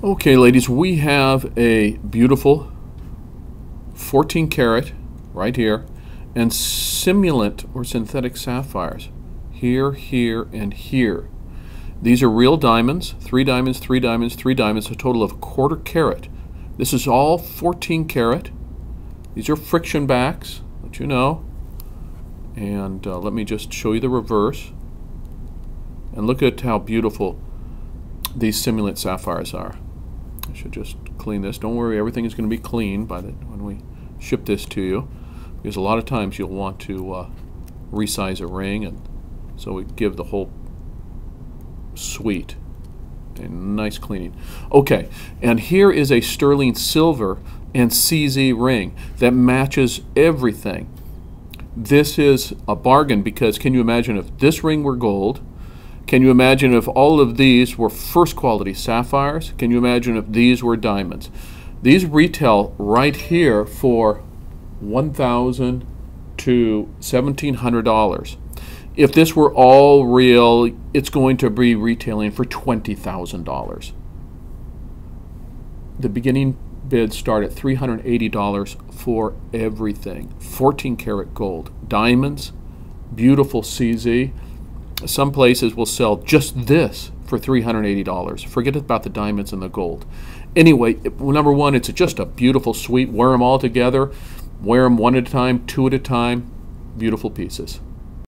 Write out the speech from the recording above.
Okay, ladies, we have a beautiful 14 karat right here and simulant or synthetic sapphires here, here, and here. These are real diamonds, three diamonds, three diamonds, three diamonds, a total of a quarter carat. This is all 14 karat. These are friction backs, let you know. And uh, let me just show you the reverse. And look at how beautiful these simulant sapphires are. Should just clean this. Don't worry, everything is going to be clean by the, when we ship this to you. Because a lot of times you'll want to uh, resize a ring, and so we give the whole suite a nice cleaning. Okay, and here is a sterling silver and CZ ring that matches everything. This is a bargain because can you imagine if this ring were gold? Can you imagine if all of these were first quality sapphires? Can you imagine if these were diamonds? These retail right here for 1000 to $1,700. If this were all real, it's going to be retailing for $20,000. The beginning bids start at $380 for everything. 14 karat gold, diamonds, beautiful CZ. Some places will sell just this for $380. Forget about the diamonds and the gold. Anyway, number one, it's just a beautiful suite. Wear them all together. Wear them one at a time, two at a time. Beautiful pieces.